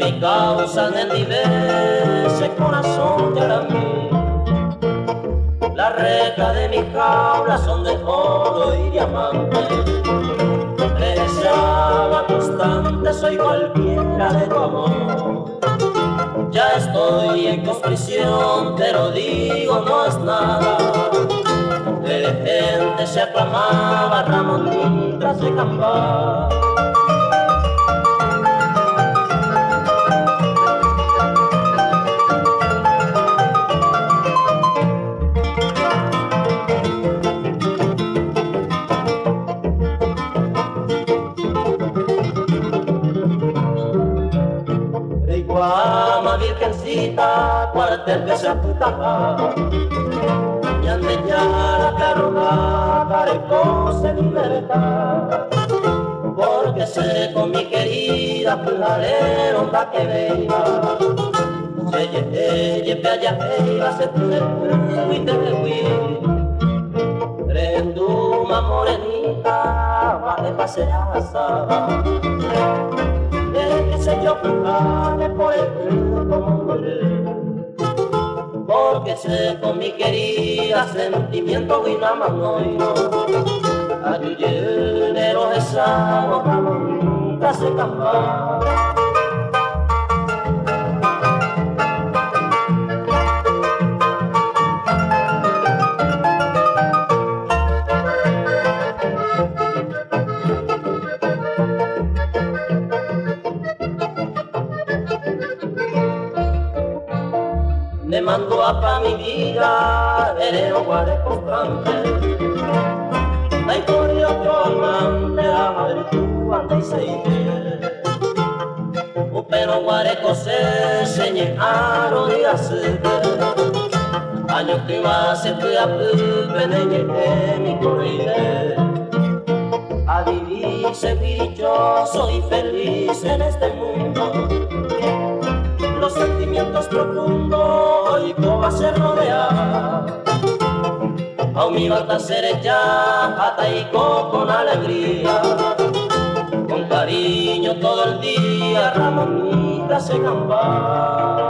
y mi causa en ese corazón de la mí la reja de mi jaula son de oro y diamante deseaba constante soy cualquiera de tu amor. Ya estoy en prisión, pero digo no es nada. De gente se aclamaba Ramón tras de campar. cuartel que se aputaba y ande ya la carroga carecose de libertad porque sé con mi querida pujalero la que se lleve, lleve allá iba se te fui te fui prenduma morenita va de pasear de que se yo por el porque sé con mi querida sentimiento y nada más no ayuyenero esa boca nunca se cambia mando a pa mi vida, eres un guare constante. Hay corrió otro amante, a madre tú anda y se ide. Un pero guareco se señe aro de hacer. Años que más se fue a peneñe mi corride. A vivir, seguir yo soy feliz en este mundo los sentimientos profundos y cómo se rodea. A mi bata ya y con alegría, con cariño todo el día, Ramonita se camba.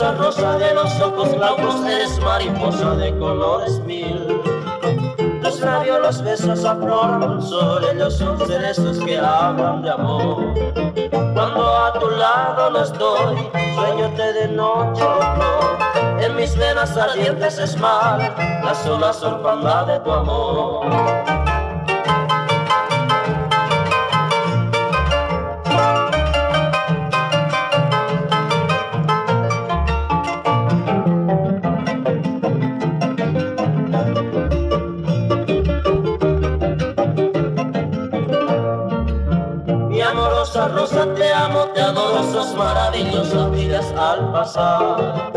amorosa rosa de los ojos clauros, eres mariposa de colores mil. Los labios, los besos afloran el sol, ellos son cerezos que hablan de amor. Cuando a tu lado no estoy, sueñote de noche flor. En mis venas ardientes es mal, la sola sorpranda de tu amor. Pasar.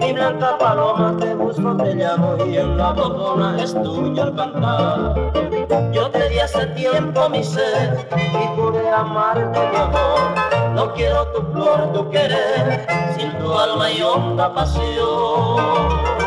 Mi blanca paloma te busco, te llamo y en la bocona es tuyo el cantar. Yo te di hace tiempo mi ser y pude amarte mi amor. No quiero tu flor, tu querer, sin tu alma y honda pasión.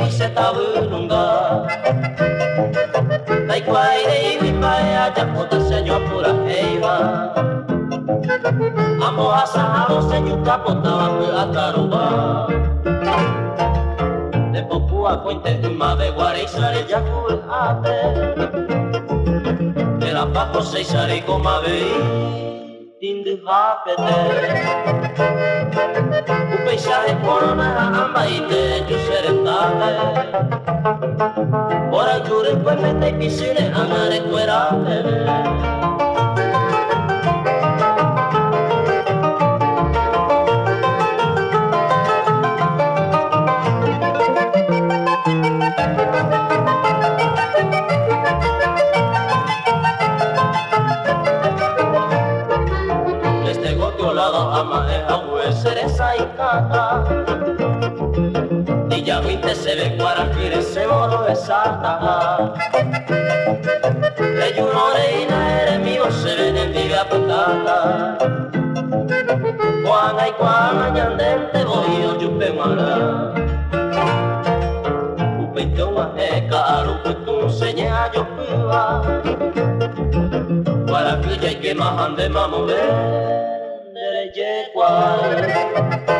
Jesus eta urunga Daiko aire irripaea jakota zeño heiba Amo asa haro zeño kapota bako ataro ba Nepokua kointe umabe guare izare jakur ate Nela pako zeizare koma Tindu hapete Ora jure kue mete pisine amare kue rate se moro esata Le uno reina ere mio se vede vive putata Cuana y cuana ñandente voy yo yupe mala Upe una heca arupe tu seña yo piva Guarafire que mahande mamule Dere ye cual vivieron guay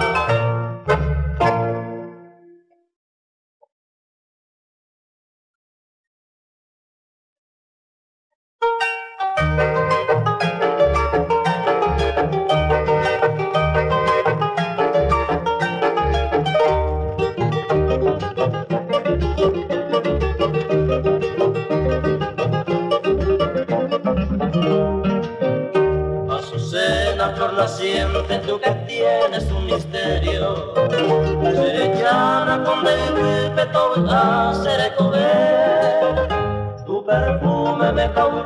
de guay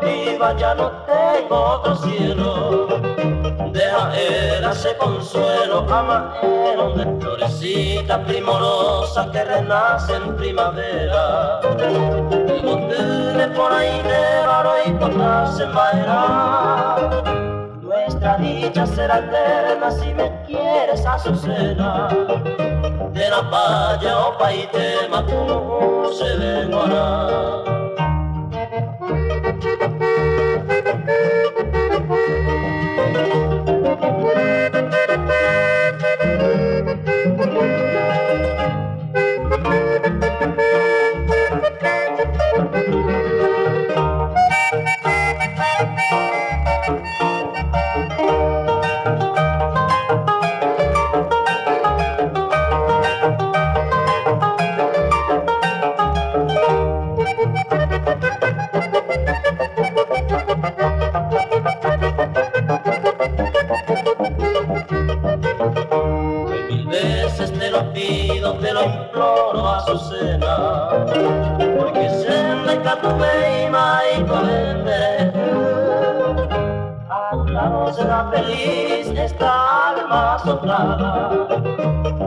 y mi mamá pa' ya no tengo otro cielo. Deja ese consuelo, amajero de florecita primorosa que renace en primavera. Tienes por ahí de varo y todas en Nuestra dicha será eterna si me quieres dena baia opaite makuno zebengoana. Thank you. Cena.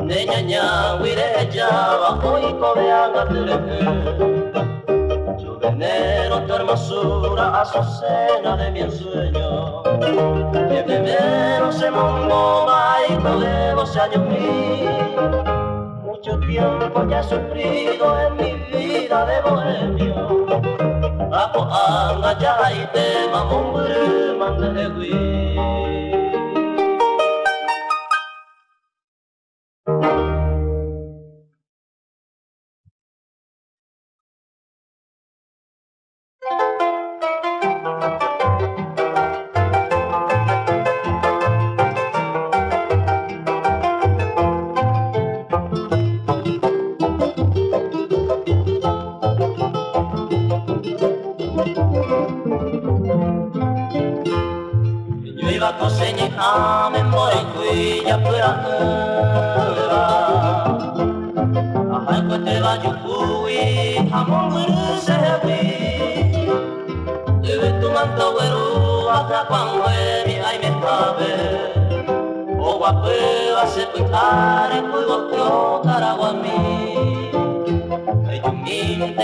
De la valla o paitema tú se demora. Yo venero tu hermosura, azucena de mi ensueño. Que primero se mongoma y podemos años mil. Mucho tiempo ya he sufrido en mi vida de bohemio. Apo anga ya y te mamumbre mande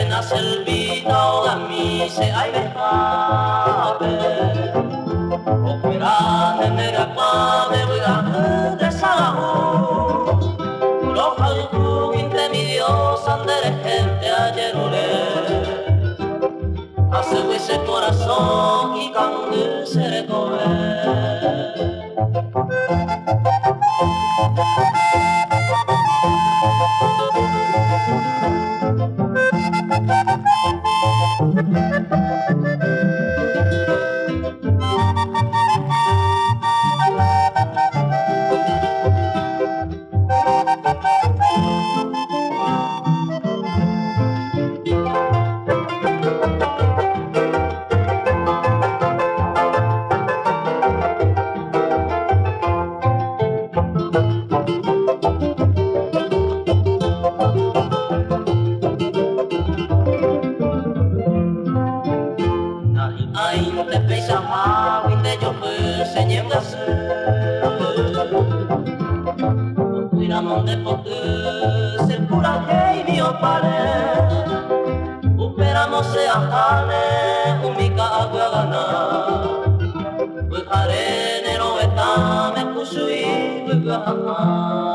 juminte na selvita o gami se ai me tabe Operane nera pame buga de sahu Lo halku inte mi Dios andere gente ayer ule Hace ese corazón y cangue Ah.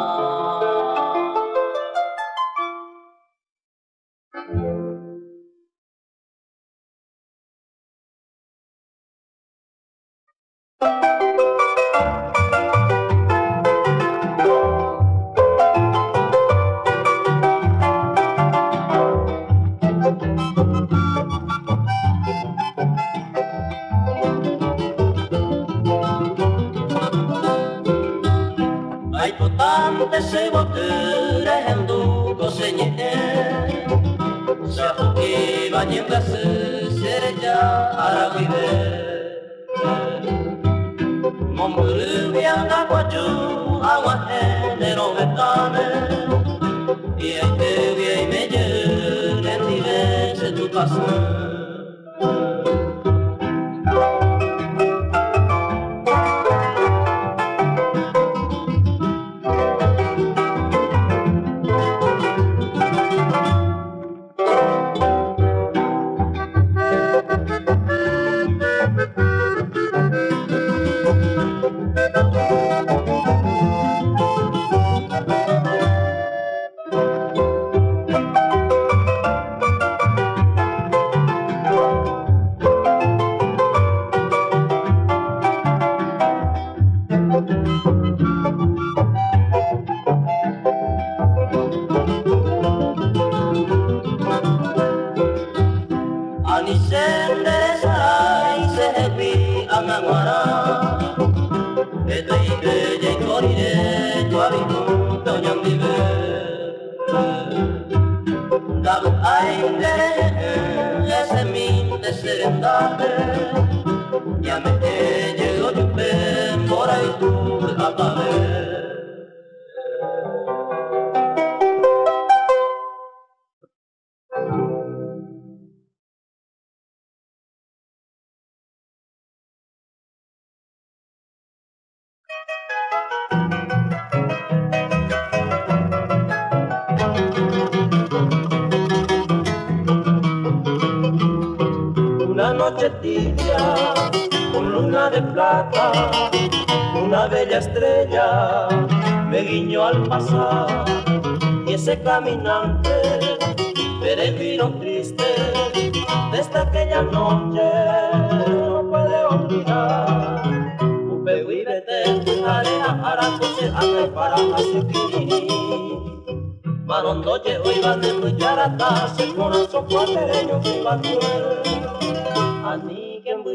te se botere hendu gozene Zatoki bainen gazu zere ja arau Tibia, con luna de plata, una bella estrella me guiñó al pasar. Y ese caminante, peregrino triste, desde aquella noche no puede olvidar. Upe vete, area, aracose, ame para asiki. Marondo ye oiba de muyarata, se conozo cuatereño que va Ani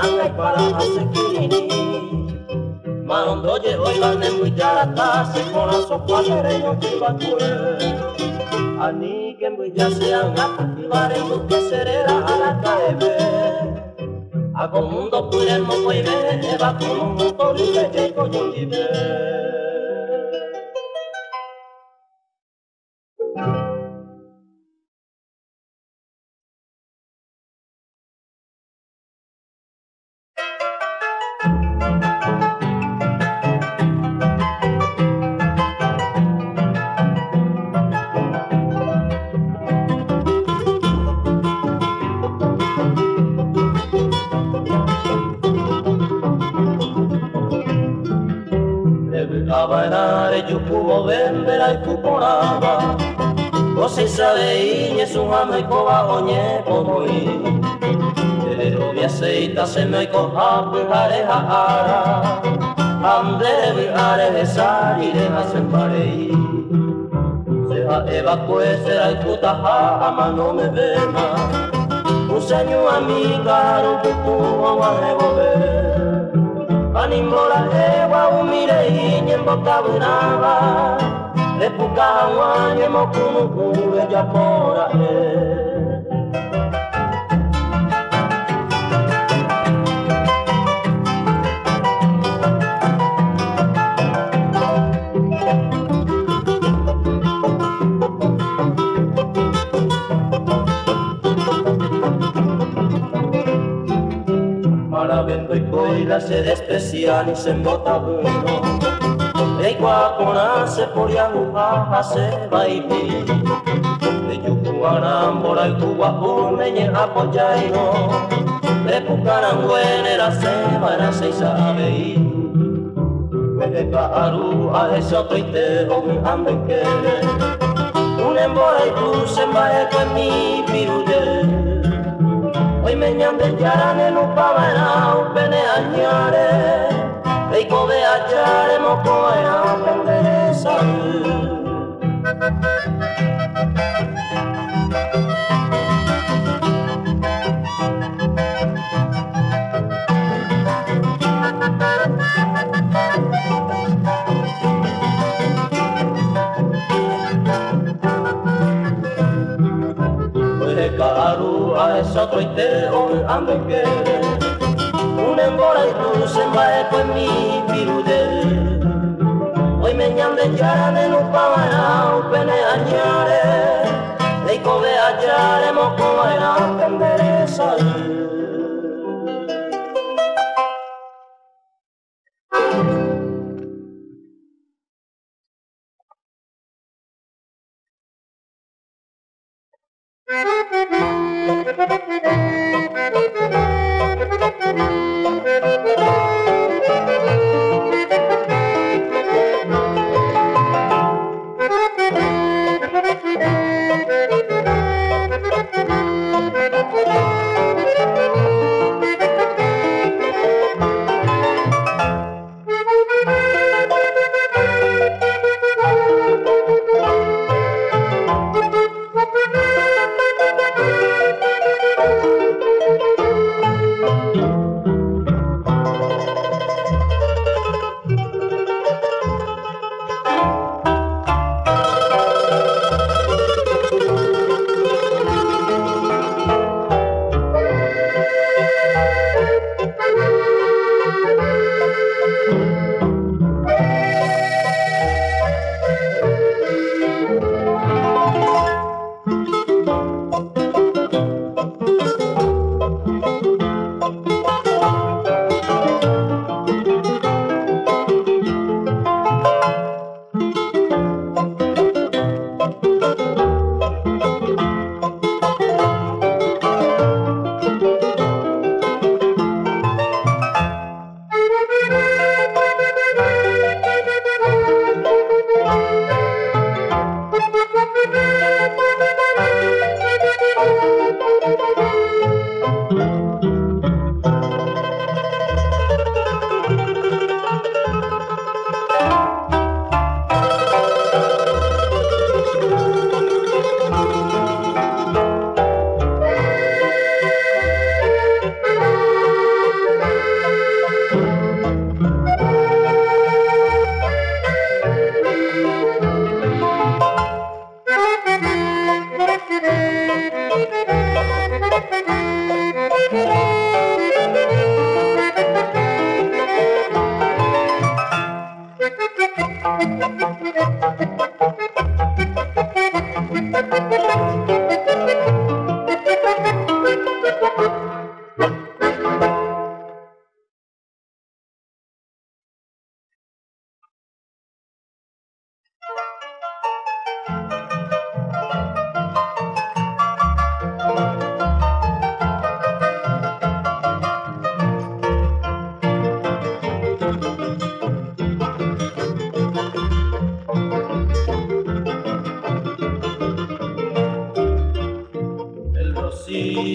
angai para asekini Marondoye hoy la nemu yarata se corazón cuadereño que va a Ani que ya sean baremu keserera alakaebe Ako mundo puremo koibe eba kumu toribe eiko yungibe kuporaba Kosisa veiñe suhamaiko vagoñe pomoi Pero vi aceita se me coja pujare jahara Ande vihare besari de hacen parei Seja eva pues será y kutaha ama no me vena. Useño amiga ru putu wa revove animola ewa umire inyembo tabunaba lepuka hawanye mokumukuwe japora ee eh. para verlo y coila se despecial y se embota uno. De Iguacona se poría jugar, se va y vi. De Yucuarambora y Tuguapun, me era se va, se sabe y. Me a Arua, ese otro y te mi ambe que. Un embora. Oi menyandeltzearen elupabera upene ainare Eiko behatxare mokoera mendere zaru oite hor handoik ere Unen boraitu zenbaeko emi birude Oimen jande jara denu pamara upene ariare Leiko beha jare moko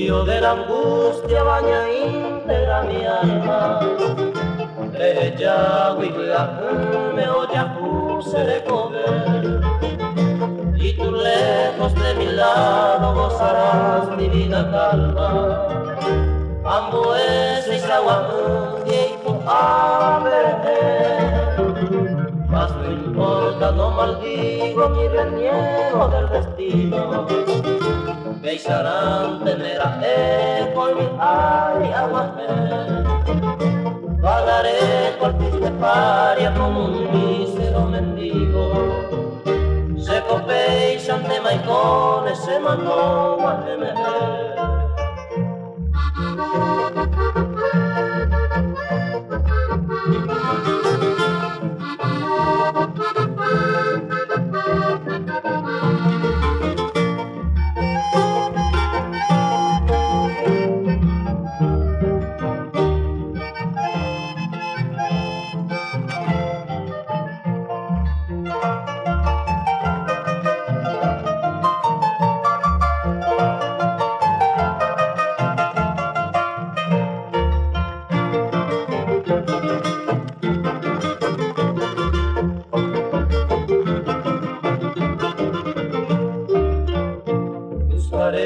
de la angustia baña íntegra mi alma. Ella me oye se le comer. Y tú lejos de mi lado gozarás mi vida calma. Ambuese y y tu Mas no importa, no maldigo ni reniego del destino Beisarán temera e por mi ari aguante Pagaré cual triste paria como un mísero mendigo. Se copeixan de maicones, se manó a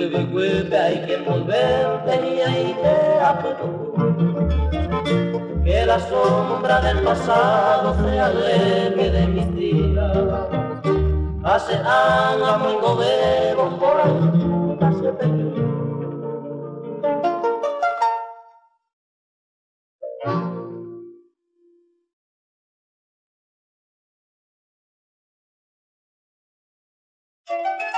que devuelve hay que envolverte y hay que Que la sombra del pasado se aleje de mis días. Hace años vengo de por ahí, se perdió. thank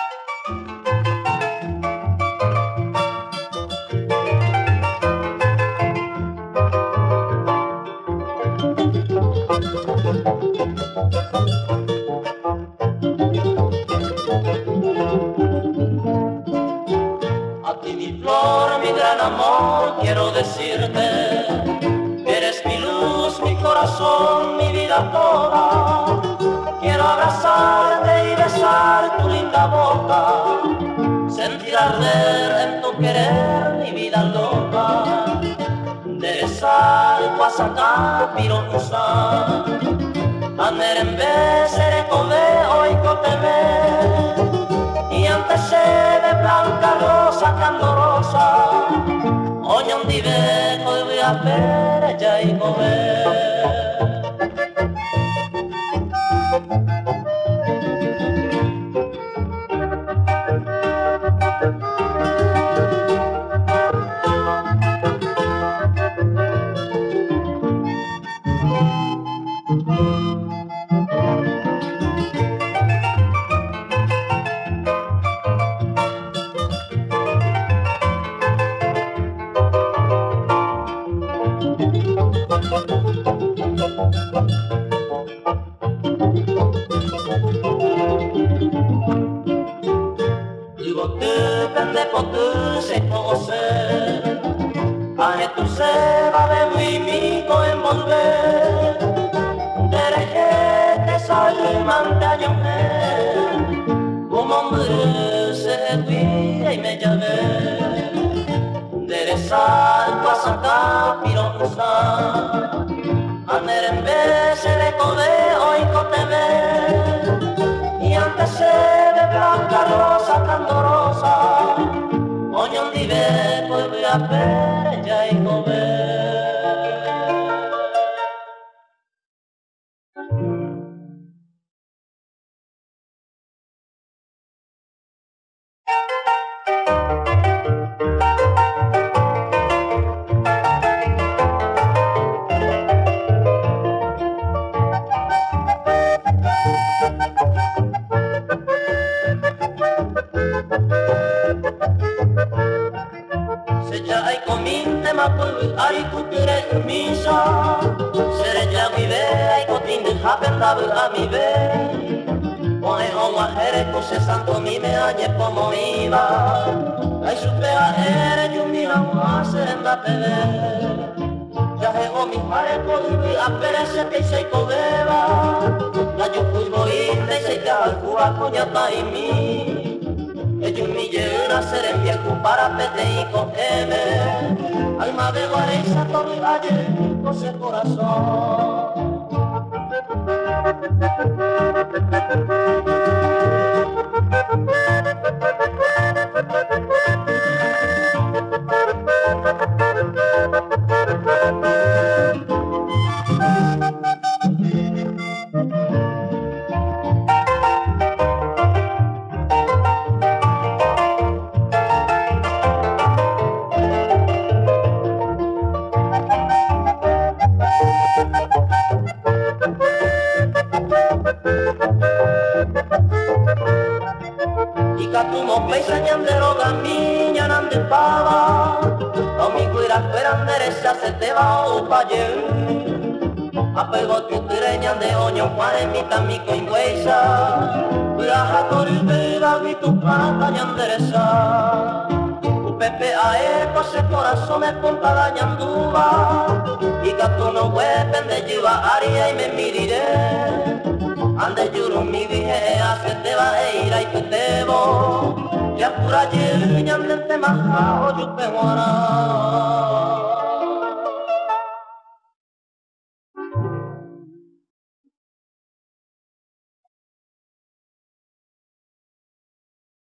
pasata piro usa Aneren bezere kode oiko tebe Y antes se de blanca rosa candorosa Oñon dibe koi a pere ya y sal, pasacá, pironza, anerembe, se le code, oico te ve, y antes se ve blanca rosa, candorosa, oñón dive, pues voy a ver, ya y comer. Kuse santo mi me añe como iba. Ai supea ere yumi la mua serenda pede Ya hego mi pare ko ibi apere se te sei ko beba La yukui bo inde sei te alkua kunyata imi Ellos me llegan a ser en viejo para pete y cogeme. Alma de guareza, torre valle, ese corazón Ikatumo peisa ñandero gamiña nande pava Omi cuira cueran derecha se te va o paye Apego tu tire ñande oño pare mi tamiko ingueisa Cuira hakori vera vi tu plata ñanderesa Pepe a eco se corazón me punta da ñanduva Y tú no huepen de lleva aria y me miriré. Ande yuru mi dije hace te va a ir ahí te debo Ya pura yeña ande te maja o yo te guara